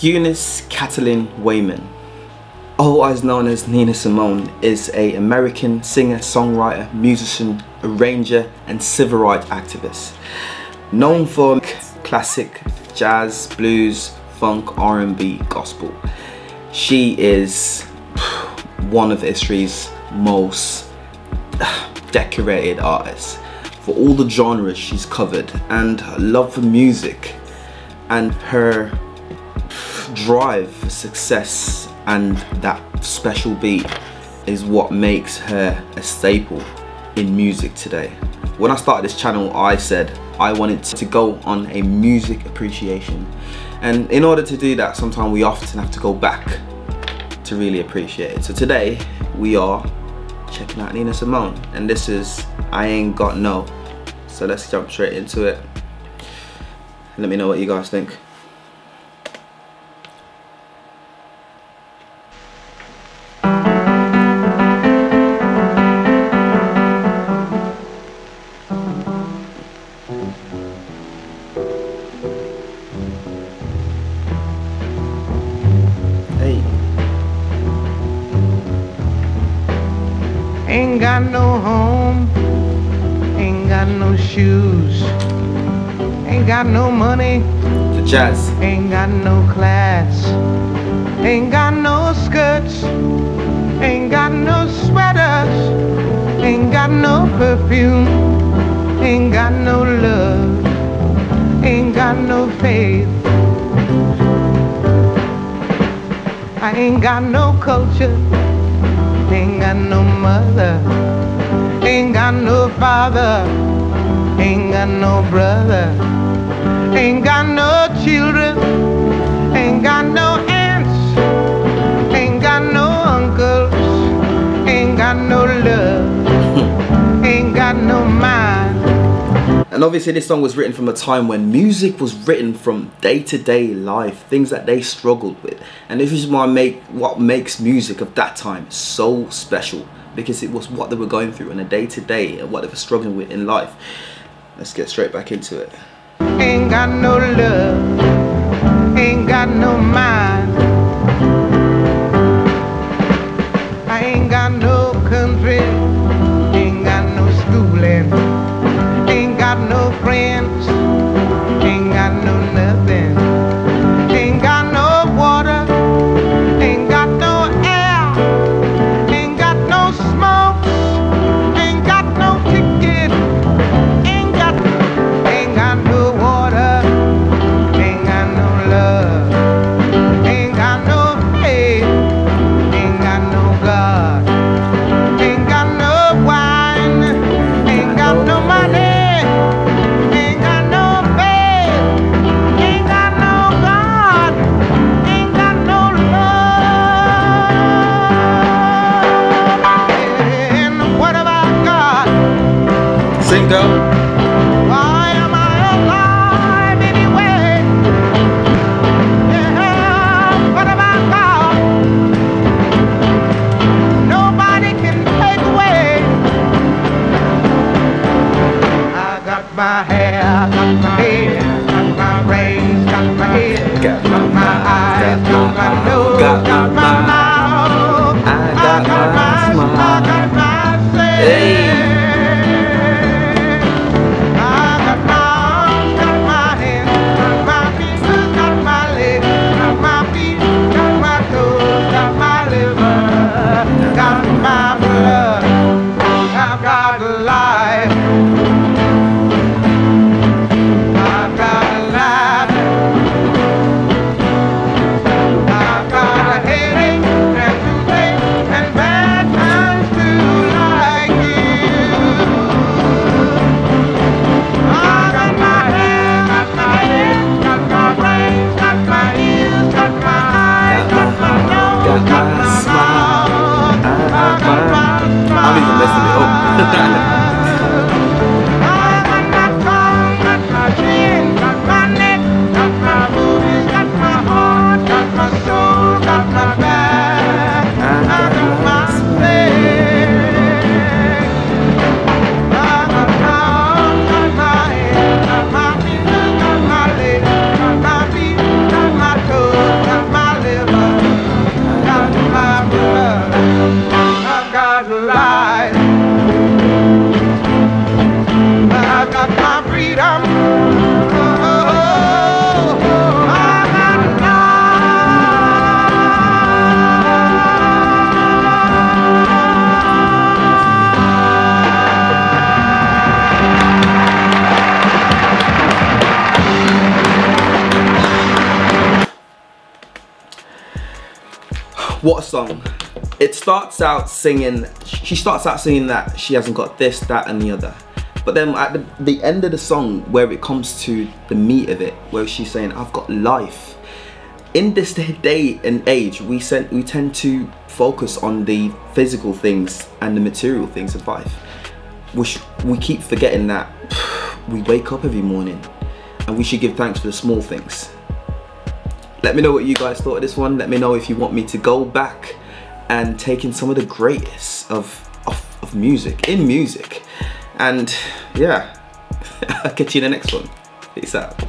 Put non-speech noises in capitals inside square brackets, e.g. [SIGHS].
Eunice Kathleen Waymon, otherwise known as Nina Simone, is a American singer, songwriter, musician, arranger and civil rights activist. Known for classic jazz, blues, funk, R&B, gospel. She is one of history's most uh, decorated artists for all the genres she's covered and her love for music and her drive for success and that special beat is what makes her a staple in music today. When I started this channel, I said I wanted to go on a music appreciation. And in order to do that, sometimes we often have to go back to really appreciate it. So today, we are checking out Nina Simone. And this is I Ain't Got No. So let's jump straight into it. Let me know what you guys think. Ain't got no home, ain't got no shoes, ain't got no money, The jazz. ain't got no class, ain't got no skirts, ain't got no sweaters, ain't got no perfume, ain't got no love, ain't got no faith. I ain't got no culture. Ain't got no mother, ain't got no father, ain't got no brother, ain't got no children, ain't got no And obviously this song was written from a time when music was written from day-to-day life, things that they struggled with. And this is why make what makes music of that time so special because it was what they were going through on a day-to-day and what they were struggling with in life. Let's get straight back into it. Got my eyes, got my nose, got my my what a song. It starts out singing, she starts out singing that she hasn't got this, that and the other. But then at the, the end of the song, where it comes to the meat of it, where she's saying, I've got life. In this day and age, we, sent, we tend to focus on the physical things and the material things of life. Which we keep forgetting that [SIGHS] we wake up every morning and we should give thanks for the small things. Let me know what you guys thought of this one. Let me know if you want me to go back and take in some of the greatest of, of, of music, in music. And yeah, [LAUGHS] I'll catch you in the next one. Peace out.